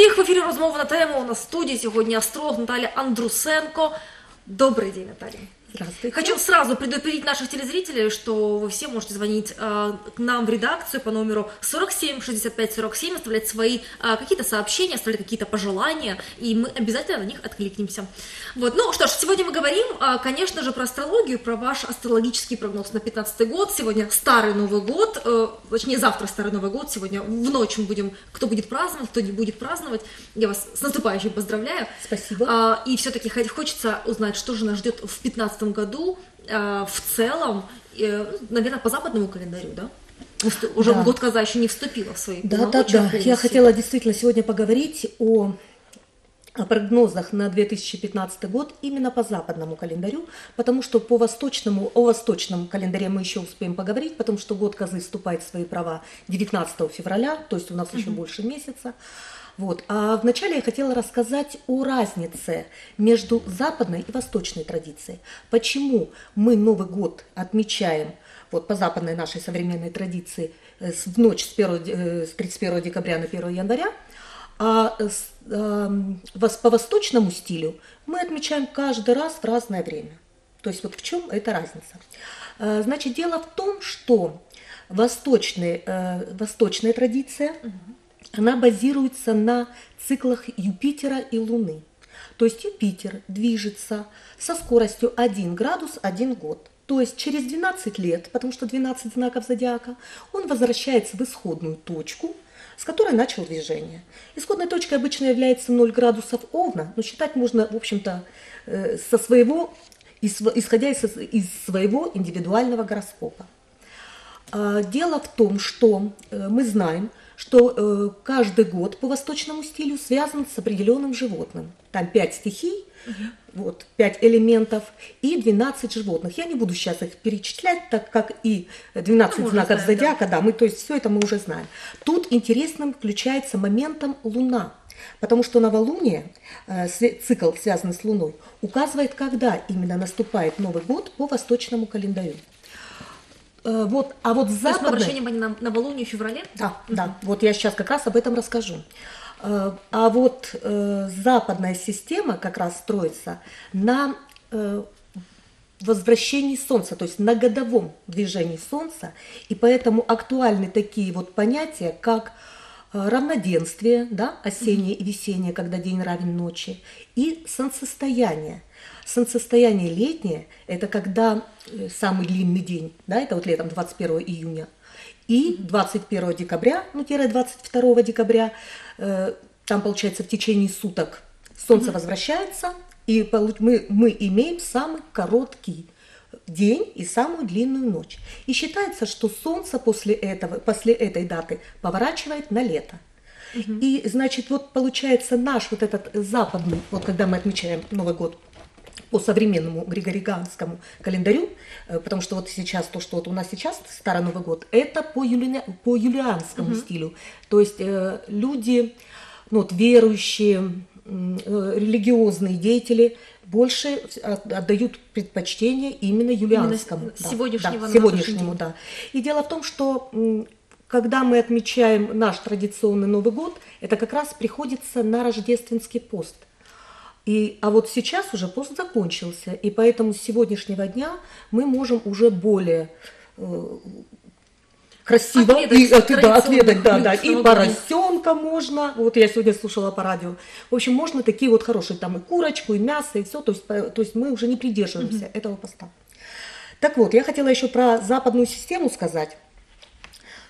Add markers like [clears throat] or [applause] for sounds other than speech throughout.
всіх в ефірі розмова на тему. У нас в студії сьогодні астролог Наталья Андрусенко. Добрый день, Наталья. Здравствуйте. Хочу сразу предупредить наших телезрителей, что вы все можете звонить э, к нам в редакцию по номеру 47 65 47, оставлять свои э, какие-то сообщения, оставлять какие-то пожелания, и мы обязательно на них откликнемся. Вот. Ну что ж, сегодня мы говорим, э, конечно же, про астрологию, про ваш астрологический прогноз на 15 год. Сегодня Старый Новый год, э, точнее завтра Старый Новый год, сегодня в ночь мы будем, кто будет праздновать, кто не будет праздновать. Я вас с наступающим поздравляю. Спасибо. А, и все-таки хочется узнать, что же нас ждет в 2015 году а, в целом, э, наверное, по западному календарю, да? Уже Да. год коза еще не вступила в свои Да, да, да. Я хотела действительно сегодня поговорить о, о прогнозах на 2015 год именно по западному календарю, потому что по восточному, о восточном календаре мы еще успеем поговорить, потому что год козы вступает в свои права 19 февраля, то есть у нас еще больше месяца. Вот. А вначале я хотела рассказать о разнице между западной и восточной традицией. Почему мы Новый год отмечаем вот по западной нашей современной традиции э, в ночь с, 1, э, с 31 декабря на 1 января, а по восточному стилю мы отмечаем каждый раз в разное время. То есть вот в чем эта разница? Э, Значит, дело в том, что восточный, э, восточная традиция, она базируется на циклах Юпитера и Луны. То есть Юпитер движется со скоростью 1 градус 1 год. То есть через 12 лет, потому что 12 знаков зодиака, он возвращается в исходную точку, с которой начал движение. Исходной точкой обычно является 0 градусов Овна, но считать можно, в общем-то, э, со своего, ис- исходя из, из своего индивидуального гороскопа. А, Дело в том, что э, мы знаем, что э, каждый год по восточному стилю связан с определенным животным. Там 5 стихий, вот, 5 элементов и 12 животных. Я не буду сейчас их перечислять, так как и 12 Ну, знаков знаем, да. зодиака, да, мы, то есть все это мы уже знаем. Тут интересным включается моментом Луна. Потому что новолуние, э, цикл, связанный с Луной, указывает, когда именно наступает Новый год по восточному календарю. Э, Вот, а вот То есть мы внимания на новолуние в феврале? Да, да, вот я сейчас как раз об этом расскажу. Э, А вот э, западная система как раз строится на возвращении Солнца, то есть на годовом движении Солнца, и поэтому актуальны такие вот понятия, как э, равноденствие, да, осеннее и весеннее, когда день равен ночи, и солнцестояние. Солнцестояние летнее – это когда э, самый длинный день, да, это вот летом 21 июня, и 21 декабря, ну, тире 22 декабря, э, там, получается, в течение суток солнце возвращается, и мы, мы имеем самый короткий день и самую длинную ночь. И считается, что солнце после, этого, после этой даты поворачивает на лето. И, значит, вот получается наш вот этот западный, вот когда мы отмечаем Новый год по современному григорианскому календарю, э, потому что вот сейчас то, что вот у нас сейчас Старый Новый год, это по, юлине- по юлианскому стилю. То есть э, люди, ну, вот, верующие, э, религиозные деятели больше от- отдают предпочтение именно юлианскому. Именно с- сегодняшнего да, сегодняшнему, да. И дело в том, что когда мы отмечаем наш традиционный Новый год, это как раз приходится на рождественский пост. И, а вот сейчас уже пост закончился, и поэтому с сегодняшнего дня мы можем уже более э, красиво Отведать и, э, да, отведать, да, да, и поросенка можно. Вот я сегодня слушала по радио. В общем, можно такие вот хорошие там и курочку, и мясо, и все. То есть, по- то есть мы уже не придерживаемся этого поста. Так вот, я хотела еще про западную систему сказать,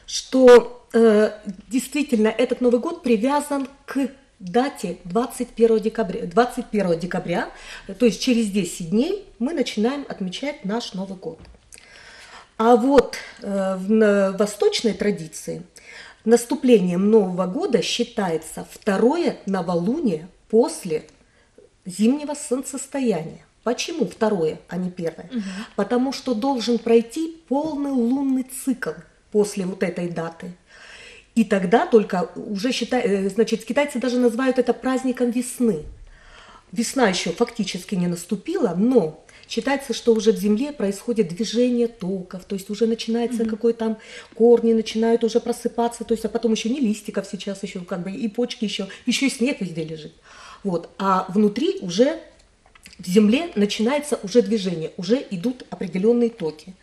что э, действительно этот Новый год привязан к дате 21 декабря, 21 декабря, э, то есть через 10 дней мы начинаем отмечать наш Новый год. А вот э, в восточной традиции наступлением Нового года считается второе новолуние после зимнего солнцестояния. Почему второе, а не первое? Потому что должен пройти полный лунный цикл после вот этой даты. И тогда только уже считай, э, значит, китайцы даже называют это праздником весны. Весна еще фактически не наступила, но считается, что уже в Земле происходит движение токов, то есть уже начинается mm-hmm. какой там корни начинают уже просыпаться, то есть а потом еще не листиков сейчас еще как бы и почки еще, еще и снег везде лежит. Вот, а внутри уже в Земле начинается уже движение, уже идут определенные токи.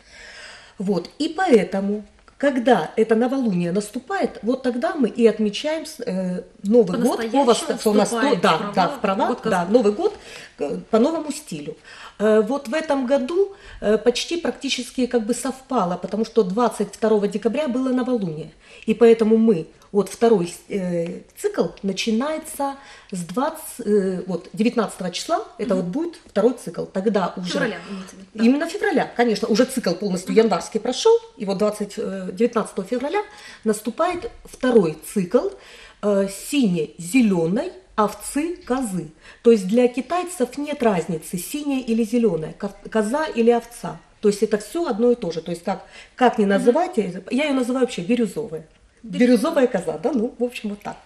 Вот, и поэтому когда это новолуние наступает, вот тогда мы и отмечаем э, Новый по год по, вос... по насто... да, права, да, в права, да, Новый год э, по новому стилю. Э, вот в этом году э, почти практически как бы совпало, потому что 22 декабря было новолуние, и поэтому мы вот второй э, цикл начинается с 20, э, вот 19 числа, это угу. вот будет второй цикл. Тогда уже... Февраля, да. Именно февраля, конечно, уже цикл полностью угу. январский прошел, и вот 20, 19 э, февраля наступает второй цикл э, сине-зеленой овцы, козы. То есть для китайцев нет разницы, синяя или зеленая, коза или овца. То есть это все одно и то же. То есть как, как ни называйте, я ее называю вообще бирюзовая. Бирюзовая коза, да, ну, в общем, вот так.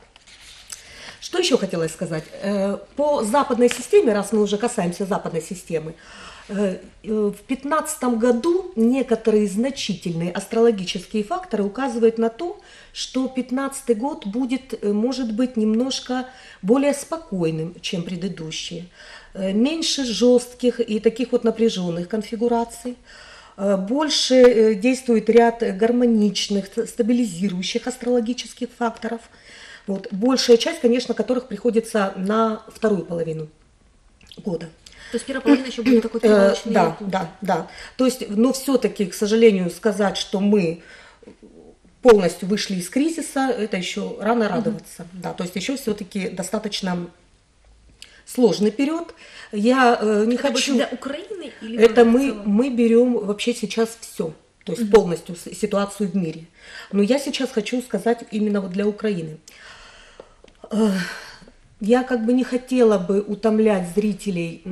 Что еще хотелось сказать? Э, по западной системе, раз мы уже касаемся западной системы, в 2015 году некоторые значительные астрологические факторы указывают на то, что 2015 год будет, может быть, немножко более спокойным, чем предыдущие. Меньше жестких и таких вот напряженных конфигураций. Э, больше э, действует ряд гармоничных, стабилизирующих астрологических факторов. Вот. Большая часть, конечно, которых приходится на вторую половину года. То есть первая половина еще будет такой э, Да, да, да. То есть, но все-таки, к сожалению, сказать, что мы полностью вышли из кризиса, это еще рано радоваться. Да, то есть еще все-таки достаточно сложный период. Я э, не это хочу. Для Украины или это мы мы берем вообще сейчас все, то есть угу. полностью ситуацию в мире. Но я сейчас хочу сказать именно вот для Украины. Я как бы не хотела бы утомлять зрителей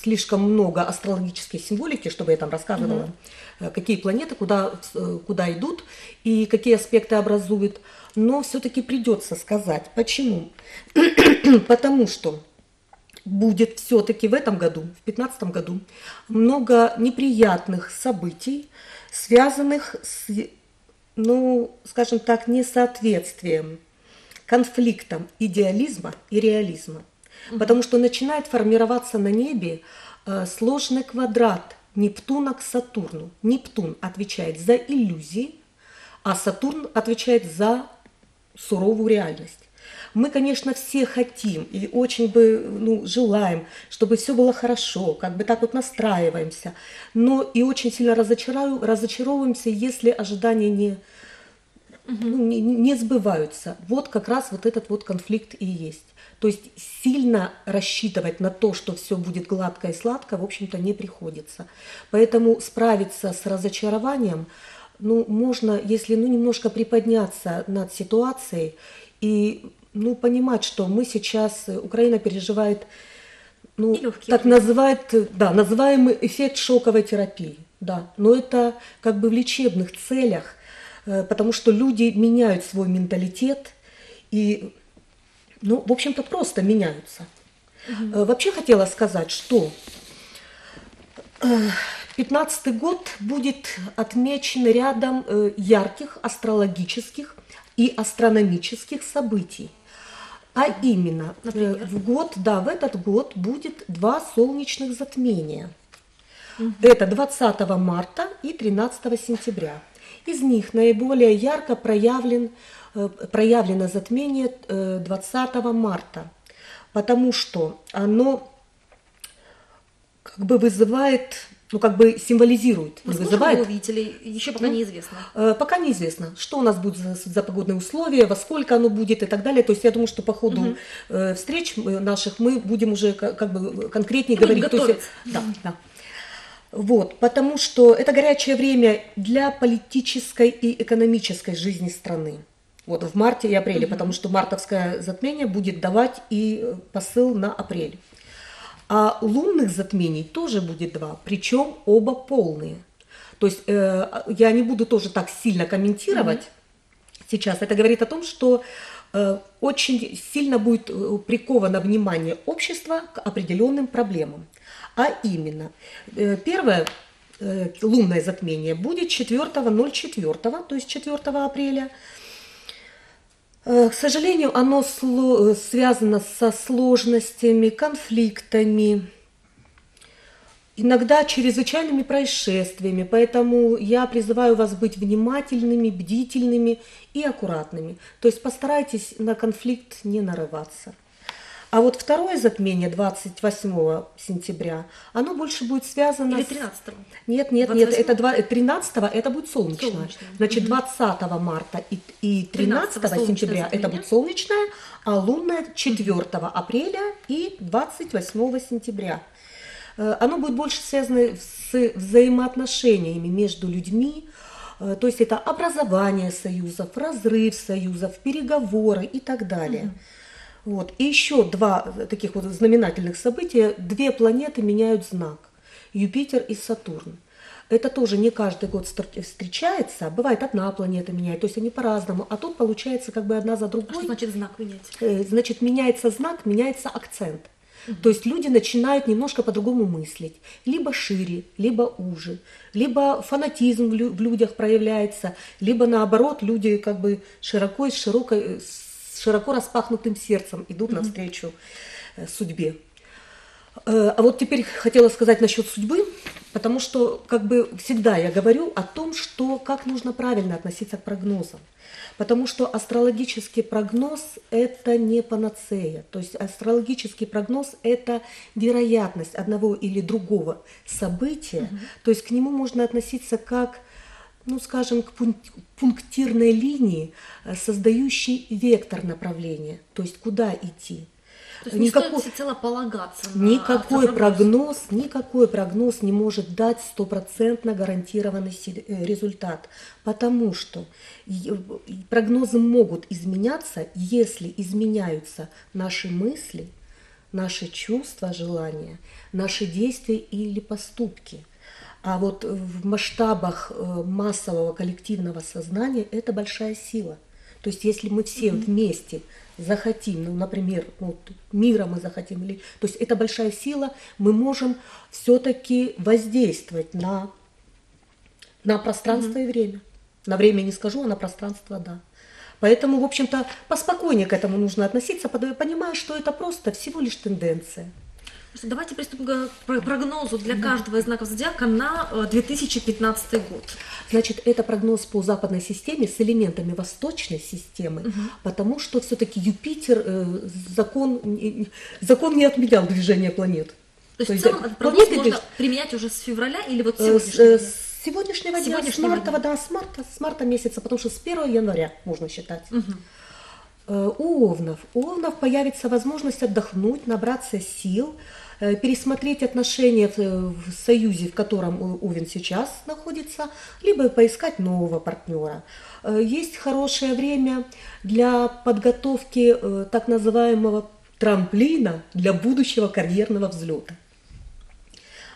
слишком много астрологической символики, чтобы я там рассказывала, угу. какие планеты куда, э, куда идут и какие аспекты образуют. Но все-таки придется сказать. Почему? [clears throat] Потому что будет все-таки в этом году, в 2015 году, много неприятных событий, связанных с, ну, скажем так, несоответствием, конфликтом идеализма и реализма. Потому что начинает формироваться на небе э, сложный квадрат Нептуна к Сатурну. Нептун отвечает за иллюзии, а Сатурн отвечает за суровую реальность. Мы, конечно, все хотим и очень бы ну, желаем, чтобы все было хорошо, как бы так вот настраиваемся, но и очень сильно разочаровываемся, если ожидания не, ну, не, не сбываются. Вот как раз вот этот вот конфликт и есть. То есть сильно рассчитывать на то, что все будет гладко и сладко, в общем-то, не приходится. Поэтому справиться с разочарованием, ну, можно, если ну, немножко приподняться над ситуацией и ну, понимать, что мы сейчас, э, Украина переживает, ну, так называют, да, называемый эффект шоковой терапии, да, но это как бы в лечебных целях, э, потому что люди меняют свой менталитет и, ну, в общем-то, просто меняются. Угу. Вообще хотела сказать, что 15 год будет отмечен рядом ярких астрологических и астрономических событий. А именно, э, Например? в год, да, в этот год будет два солнечных затмения. Угу. Это 20 марта и 13 сентября. Из них наиболее ярко проявлен, э, проявлено затмение 20 э, марта, потому что оно как бы вызывает ну, как бы символизирует, не вызывает. Вы увидели, еще пока ну, неизвестно. Э, пока неизвестно, что у нас будет за, за погодные условия, во сколько оно будет и так далее. То есть я думаю, что по ходу угу. э, встреч наших мы будем уже как, как бы конкретнее Будем говорить. То есть, да, да. Вот, потому что это горячее время для политической и экономической жизни страны. Вот в марте и апреле, угу. потому что мартовское затмение будет давать и э, посыл на апрель. А лунных затмений тоже будет два, причем оба полные. То есть э, я не буду тоже так сильно комментировать mm-hmm. сейчас. Это говорит о том, что э, очень сильно будет э, приковано внимание общества к определенным проблемам. А именно, э, первое лунное затмение будет 4.04, то есть 4 апреля. К сожалению, оно связано со сложностями, конфликтами, иногда чрезвычайными происшествиями, поэтому я призываю вас быть внимательными, бдительными и аккуратными. То есть постарайтесь на конфликт не нарываться. А вот второе затмение 28 сентября, оно больше будет связано... Или 13 -го. Нет, нет, 28? нет, это 2, 13 это будет солнечное. солнечное. Значит, 20 марта и, и 13, 13 сентября это будет солнечное, а лунное 4 апреля и 28 сентября. Э, оно будет больше связано с взаимоотношениями между людьми, э, то есть это образование союзов, разрыв союзов, переговоры и так далее. Угу. Вот. И еще два таких вот знаменательных события. Две планеты меняют знак. Юпитер и Сатурн. Это тоже не каждый год встречается. Бывает одна планета меняет, то есть они по-разному. А тут получается как бы одна за другой. А что значит знак менять? Э, значит, меняется знак, меняется акцент. То есть люди начинают немножко по-другому мыслить. Либо шире, либо уже. Либо фанатизм в людях проявляется, либо наоборот люди как бы широко, с, широкой, с широко распахнутым сердцем идут mm-hmm. навстречу э, судьбе. Э, а вот теперь хотела сказать насчет судьбы, потому что как бы всегда я говорю о том, что как нужно правильно относиться к прогнозам. Потому что астрологический прогноз – это не панацея. То есть астрологический прогноз – это вероятность одного или другого события. Угу. То есть к нему можно относиться как ну, скажем, к пунктирной линии, э, создающей вектор направления, то есть куда идти. То есть никакой, не стоит всецело полагаться на никакой прогноз, никакой прогноз не может дать стопроцентно гарантированный э, результат, потому что прогнозы могут изменяться, если изменяются наши мысли, наши чувства, желания, наши действия или поступки. А вот в масштабах э, массового коллективного сознания это большая сила. То есть если мы все mm-hmm. вместе захотим, ну, например, вот, мира мы захотим, или, то есть это большая сила, мы можем все-таки воздействовать на, на пространство mm-hmm. и время. На время не скажу, а на пространство да. Поэтому, в общем-то, поспокойнее к этому нужно относиться, понимая, что это просто всего лишь тенденция. Давайте приступим к прогнозу для каждого из знаков зодиака на 2015 э, год. Значит, это прогноз по западной системе с элементами восточной системы, угу. потому что все-таки Юпитер э, закон, закон не отменял движение планет. То есть, То есть в целом прогноз можно движ... применять уже с февраля или вот э, сегодняшнего с, сегодняшнего дня, с марта, дня. да, с марта, с марта месяца, потому что с 1 января можно считать. Угу. У овнов. У овнов появится возможность отдохнуть, набраться сил, пересмотреть отношения в союзе, в котором Увен сейчас находится, либо поискать нового партнера. Э, есть хорошее время для подготовки э, так называемого трамплина для будущего карьерного взлета.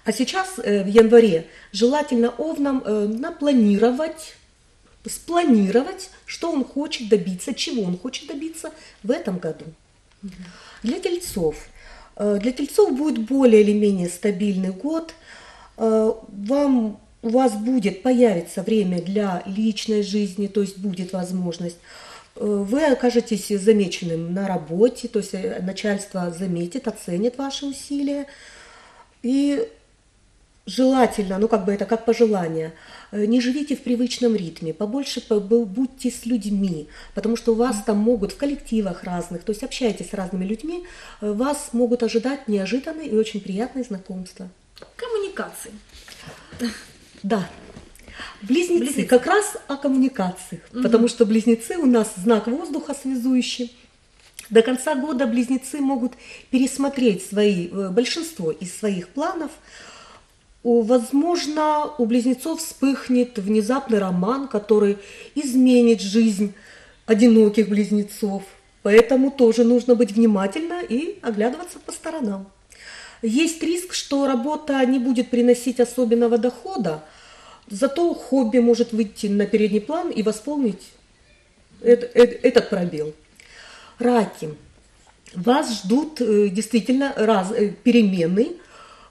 А сейчас, в январе, желательно Овнам напланировать, спланировать, что он хочет добиться, чего он хочет добиться в этом году. Для тельцов – Э, для тельцов будет более или менее стабильный год. Э, вам, у вас будет, появится время для личной жизни, то есть будет возможность. Э, вы окажетесь замеченным на работе, то есть начальство заметит, оценит ваши усилия. И желательно, ну как бы это как пожелание, э, не живите в привычном ритме, побольше будьте с людьми, потому что вас там могут в коллективах разных, то есть общайтесь с разными людьми, э, вас могут ожидать неожиданные и очень приятные знакомства. Коммуникации. Да. Близнецы, близнецы. как раз о коммуникациях, угу. потому что близнецы у нас знак воздуха связующий. До конца года близнецы могут пересмотреть свои, э, большинство из своих планов, Возможно, у близнецов вспыхнет внезапный роман, который изменит жизнь одиноких близнецов. Поэтому тоже нужно быть внимательно и оглядываться по сторонам. Есть риск, что работа не будет приносить особенного дохода, зато хобби может выйти на передний план и восполнить этот пробел. Раки. Вас ждут э, действительно раз, э, перемены.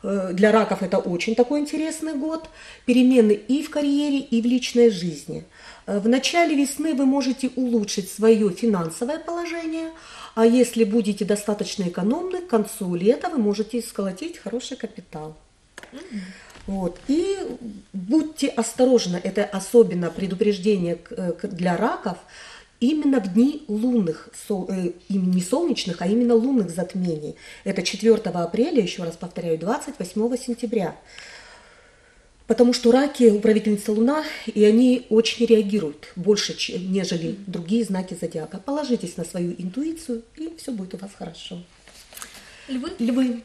Э, Для раков это очень такой интересный год. Перемены и в карьере, и в личной жизни. Э, В начале весны вы можете улучшить свое финансовое положение, а если будете достаточно экономны, к концу лета вы можете сколотить хороший капитал. Вот. И будьте осторожны, это особенно предупреждение э, для раков, именно в дни лунных, сол- э, не солнечных, а именно лунных затмений. Это 4 апреля, еще раз повторяю, 28 сентября. Потому что раки управительница Луна, и они очень реагируют больше, че- нежели другие знаки зодиака. Положитесь на свою интуицию, и все будет у вас хорошо. Львы? Львы.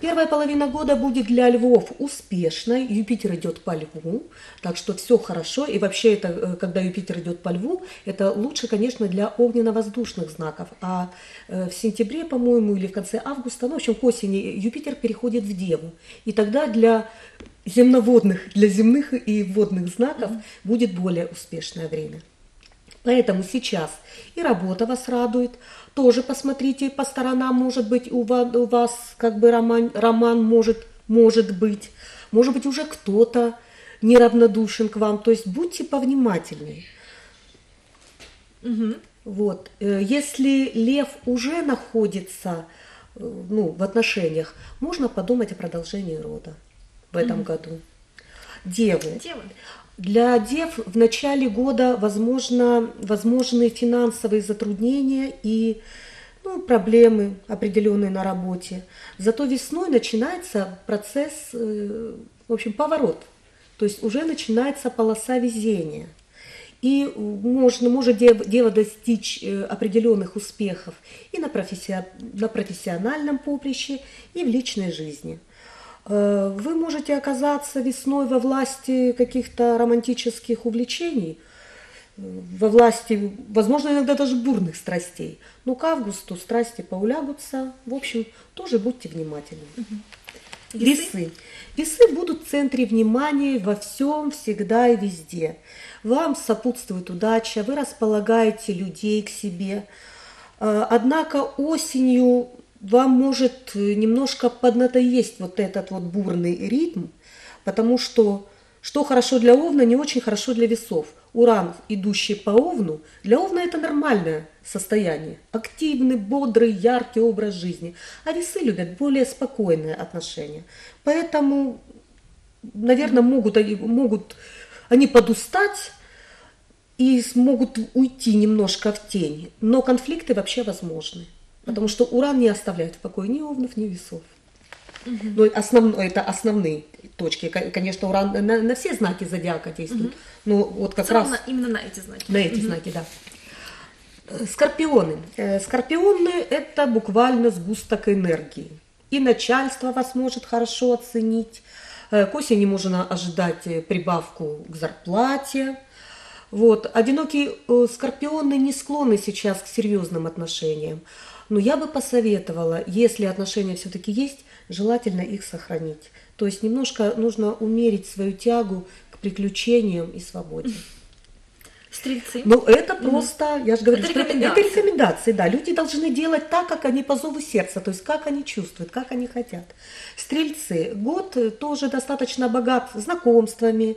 Первая половина года будет для львов успешной. Юпитер идет по льву, так что все хорошо. И вообще, это, э, когда Юпитер идет по льву, это лучше, конечно, для огненно-воздушных знаков. А э, в сентябре, по-моему, или в конце августа, ну, в общем, к осени Юпитер переходит в Деву. И тогда для земноводных, для земных и водных знаков будет более успешное время. Поэтому сейчас и работа вас радует. Тоже посмотрите по сторонам, может быть, у вас, у вас как бы роман, роман может, может быть. Может быть, уже кто-то неравнодушен к вам. То есть будьте повнимательнее. Вот. Э, Если лев уже находится э, ну, в отношениях, можно подумать о продолжении рода в этом году. Девы. Девы. Для дев в начале года возможно, возможны финансовые затруднения и ну, проблемы определенные на работе. Зато весной начинается процесс, э, в общем, поворот. То есть уже начинается полоса везения. И можно, может дев- дева достичь э, определенных успехов и на, профессия- на профессиональном поприще, и в личной жизни. Э, Вы можете оказаться весной во власти каких-то романтических увлечений, э, во власти, возможно, иногда даже бурных страстей. Но к августу страсти поулягутся. В общем, тоже будьте внимательны. Весы. Весы будут в центре внимания во всем, всегда и везде. Вам сопутствует удача, вы располагаете людей к себе. Э, Однако осенью вам может э, немножко поднадоесть вот этот вот бурный ритм, потому что что хорошо для Овна, не очень хорошо для весов. Уран, идущий по Овну, для Овна это нормальное состояние. Активный, бодрый, яркий образ жизни. А весы любят более спокойные отношения. Поэтому, наверное, могут, они- могут они подустать и смогут уйти немножко в тень. Но конфликты вообще возможны. Потому что Уран не оставляет в покое ни Овнов, ни весов. Но основ- это основные точки. Ко- Конечно, Уран на, на все знаки зодиака действует. Но вот как целом, раз именно на эти знаки. на эти знаки, да. Э, Скорпионы. Э, Скорпионы – это буквально сгусток энергии. И начальство вас может хорошо оценить. Э, К осени можно ожидать прибавку к зарплате. Вот. Одинокие скорпионы не склонны сейчас к серьезным отношениям. Но я бы посоветовала, если отношения все-таки есть, желательно их сохранить. То есть немножко нужно умерить свою тягу к приключениям и свободе. Стрельцы. Ну, это просто, я же говорю, Это что это, это рекомендации. рекомендации, да. Люди должны делать так, как они по зову сердца, то есть как они чувствуют, как они хотят. Стрельцы. Год тоже достаточно богат знакомствами.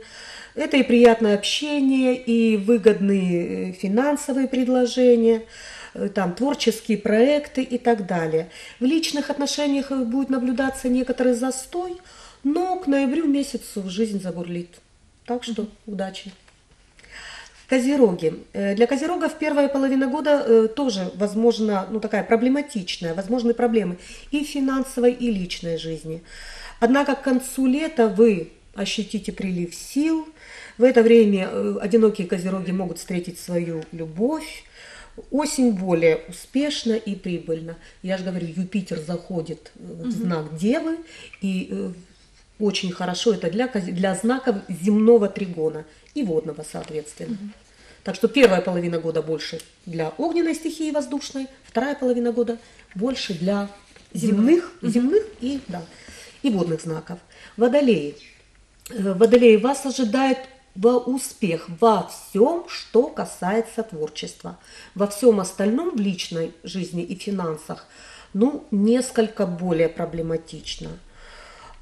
Это и приятное общение, и выгодные э, финансовые предложения, там, творческие проекты и так далее. В личных отношениях э, будет наблюдаться некоторый застой, но к ноябрю месяцу жизнь забурлит. Так что удачи. Козероги. Э, Для козерогов первая половина года э, тоже, возможно, ну такая проблематичная, возможны проблемы и финансовой, и личной жизни. Однако к концу лета вы ощутите прилив сил. В это время э, одинокие козероги могут встретить свою любовь. Осень более успешна и прибыльна. Я же говорю, Юпитер заходит э, в знак Девы, и э, очень хорошо это для, для знаков земного тригона и водного, соответственно. Так что первая половина года больше для огненной стихии воздушной, вторая половина года больше для земных, земных и, да, и водных знаков. Водолеи. Э, Водолеи, вас ожидает во успех во всем, что касается творчества. Во всем остальном в личной жизни и финансах, ну, несколько более проблематично.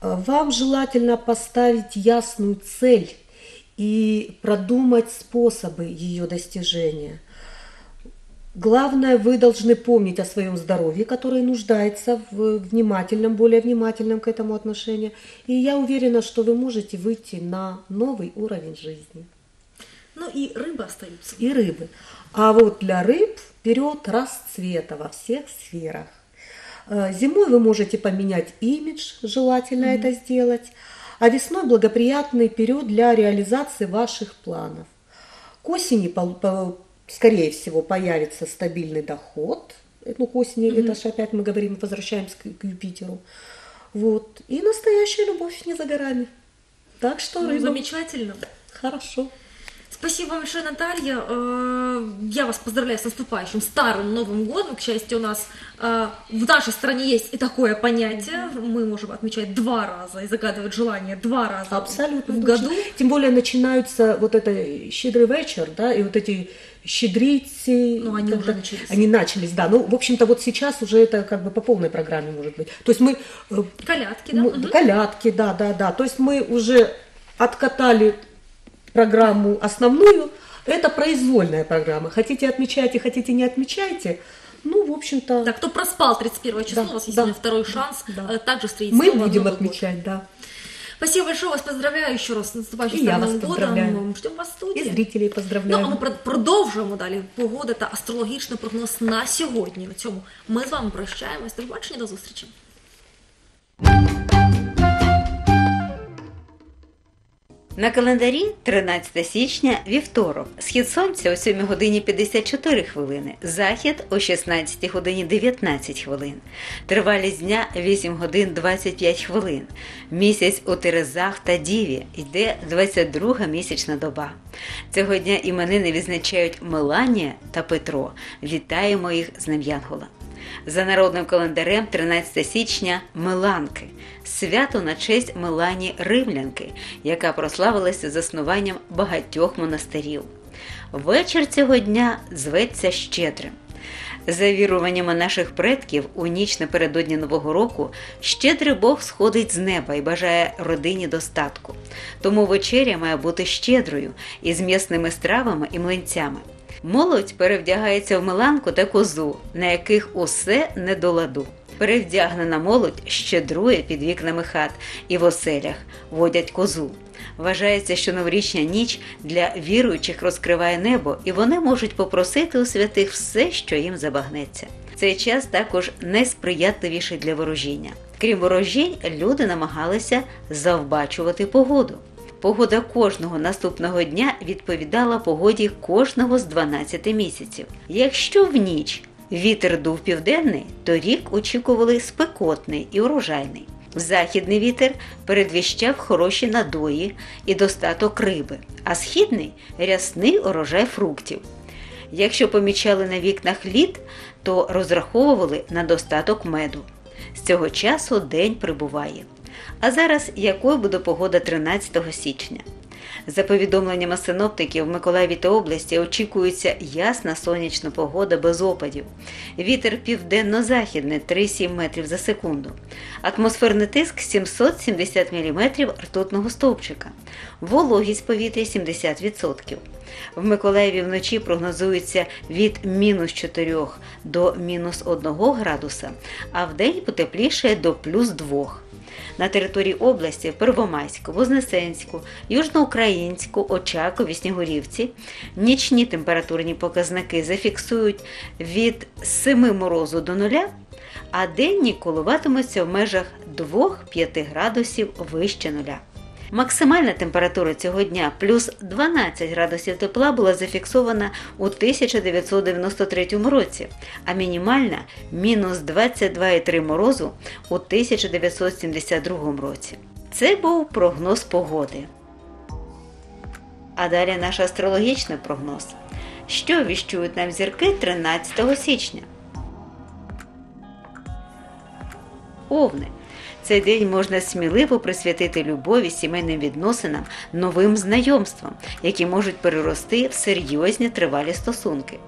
Вам желательно поставить ясную цель и продумать способы ее достижения – Главное, вы должны помнить о своем здоровье, которое нуждается в внимательном, более внимательном к этому отношении. И я уверена, что вы можете выйти на новый уровень жизни. Ну и рыбы остаются. И рыбы. А вот для рыб вперед расцвета во всех сферах. Э, зимой вы можете поменять имидж, желательно mm-hmm. это сделать, а весной благоприятный период для реализации ваших планов. К осени скорее всего, появится стабильный доход. Ну, к осени, mm-hmm. это же опять мы говорим, возвращаемся к, к Юпитеру. Вот. И настоящая любовь не за горами. Так что ну, замечательно. Хорошо. Спасибо большое, Наталья. Э, я вас поздравляю с наступающим старым Новым годом. К счастью, у нас э, в нашей стране есть и такое понятие. Мы можем отмечать два раза и загадывать желание два раза Абсолютно в году. Тем более начинаются вот это щедрый вечер, да, и вот эти щедрицы. Ну, они уже начались. Они начались, да. Ну, в общем-то, вот сейчас уже это как бы по полной программе может быть. То есть мы... Э, колядки, да? Мы, угу. Колядки, да, да, да. То есть мы уже откатали программу основную, это произвольная программа. Хотите отмечайте, хотите не отмечайте. Ну, в общем-то... Да, кто проспал 31 число, да, у вас есть да, второй шанс да. Э, также встретиться. Мы будем отмечать, год. да. Спасибо большое, вас поздравляю еще раз с наступающим старым Новым годом. Ждем вас в студії. І зрителей поздравляю. Ну, а ми продовжуємо далі погода та астрологічний прогноз на сьогодні. На цьому ми з вами прощаємось. До побачення, до зустрічі. На календарі 13 січня вівторок. Схід сонця о 7 годині 54 хвилини, захід о 16 годині 19 хвилин. Тривалість дня 8 годин 25 хвилин. Місяць у Терезах та Діві йде 22 місячна доба. Цього дня іменини відзначають Меланія та Петро. Вітаємо їх з ним Янгола. За народним календарем 13 січня Миланки, свято на честь Милані Римлянки, яка прославилася заснуванням багатьох монастирів. Вечір цього дня зветься Щедрим. За віруваннями наших предків, у ніч напередодні Нового року щедрий Бог сходить з неба і бажає родині достатку. Тому вечеря має бути щедрою із м'ясними стравами і млинцями. Молодь перевдягається в миланку та козу, на яких усе не до ладу. Перевдягнена молодь щедрує під вікнами хат і в оселях водять козу. Вважається, що новорічня ніч для віруючих розкриває небо, і вони можуть попросити у святих все, що їм забагнеться. Цей час також найсприятливіший для ворожіння. Крім ворожінь, люди намагалися завбачувати погоду. Погода кожного наступного дня відповідала погоді кожного з 12 місяців. Якщо в ніч вітер дув південний, то рік очікували спекотний і урожайний. Західний вітер передвіщав хороші надої і достаток риби, а східний рясний урожай фруктів. Якщо помічали на вікнах лід, то розраховували на достаток меду. З цього часу день прибуває. А зараз якою буде погода 13 січня? За повідомленнями синоптиків в Миколаєві та області очікується ясна сонячна погода без опадів. Вітер південно-західний 3-7 метрів за секунду. Атмосферний тиск 770 мм ртутного стовпчика. Вологість повітря 70%. В Миколаєві вночі прогнозується від мінус 4 до мінус 1 градуса, а вдень потепліше до плюс 2 на території області Первомайську, Вознесенську, Южноукраїнську, Очакові, Снігурівці нічні температурні показники зафіксують від 7 морозу до нуля, а денні коливатимуться в межах 2-5 градусів вище нуля. Максимальна температура цього дня плюс 12 градусів тепла була зафіксована у 1993 році, а мінімальна мінус 22,3 морозу у 1972 році. Це був прогноз погоди. А далі наш астрологічний прогноз. Що віщують нам зірки 13 січня? Овни. Цей день можна сміливо присвятити любові сімейним відносинам, новим знайомствам, які можуть перерости в серйозні тривалі стосунки.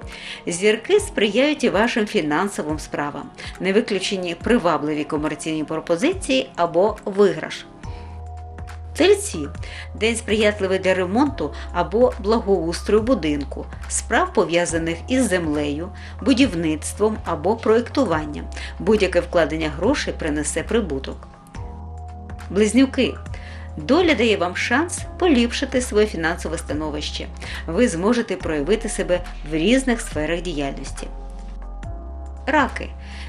Зірки сприяють і вашим фінансовим справам, не виключені привабливі комерційні пропозиції або виграш. Тельці день сприятливий для ремонту або благоустрою будинку, справ пов'язаних із землею, будівництвом або проєктуванням. Будь-яке вкладення грошей принесе прибуток. Близнюки. Доля дає вам шанс поліпшити своє фінансове становище. Ви зможете проявити себе в різних сферах діяльності. Раки.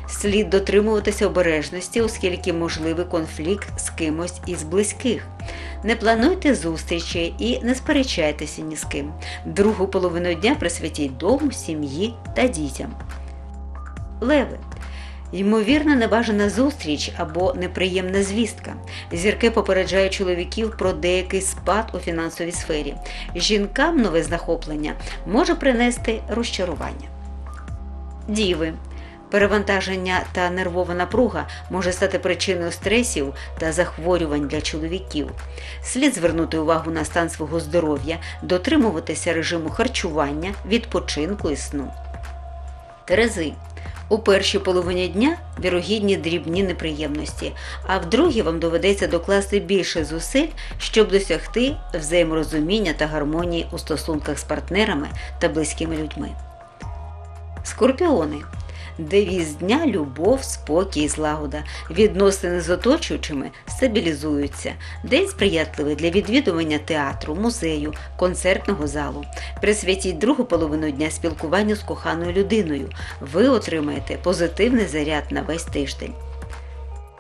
Слід дотримуватися обережності, оскільки можливий конфлікт з кимось із близьких. Не плануйте зустрічі і не сперечайтеся ні з ким. Другу половину дня присвятіть дому, сім'ї та дітям. Леви. Ймовірно, небажана зустріч або неприємна звістка. Зірки попереджають чоловіків про деякий спад у фінансовій сфері. Жінкам нове захоплення може принести розчарування. Діви. Перевантаження та нервова напруга може стати причиною стресів та захворювань для чоловіків. Слід звернути увагу на стан свого здоров'я, дотримуватися режиму харчування, відпочинку і сну. Терези. У першій половині дня вірогідні дрібні неприємності, а в другій вам доведеться докласти більше зусиль, щоб досягти взаєморозуміння та гармонії у стосунках з партнерами та близькими людьми. Скорпіони. Девіз дня любов, спокій, злагода. Відносини з оточуючими стабілізуються. День сприятливий для відвідування театру, музею, концертного залу. Присвятіть другу половину дня спілкуванню з коханою людиною. Ви отримаєте позитивний заряд на весь тиждень.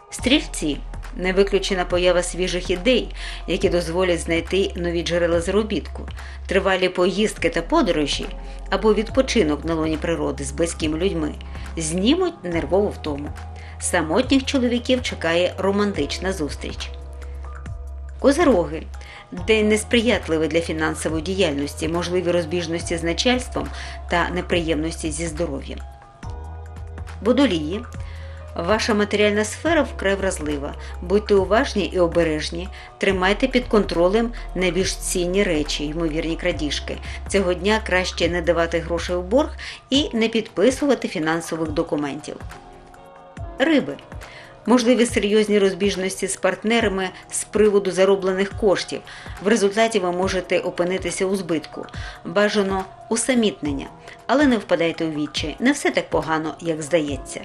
Стрільці не виключена поява свіжих ідей, які дозволять знайти нові джерела заробітку, тривалі поїздки та подорожі або відпочинок на лоні природи з близькими людьми, знімуть нервову втому. Самотніх чоловіків чекає романтична зустріч. Козероги день несприятливий для фінансової діяльності, можливі розбіжності з начальством та неприємності зі здоров'ям. Водолії Ваша матеріальна сфера вкрай вразлива. Будьте уважні і обережні, тримайте під контролем найбільш цінні речі, ймовірні крадіжки. Цього дня краще не давати грошей у борг і не підписувати фінансових документів. Риби. Можливі серйозні розбіжності з партнерами з приводу зароблених коштів. В результаті ви можете опинитися у збитку. Бажано усамітнення, але не впадайте у відчай. Не все так погано, як здається.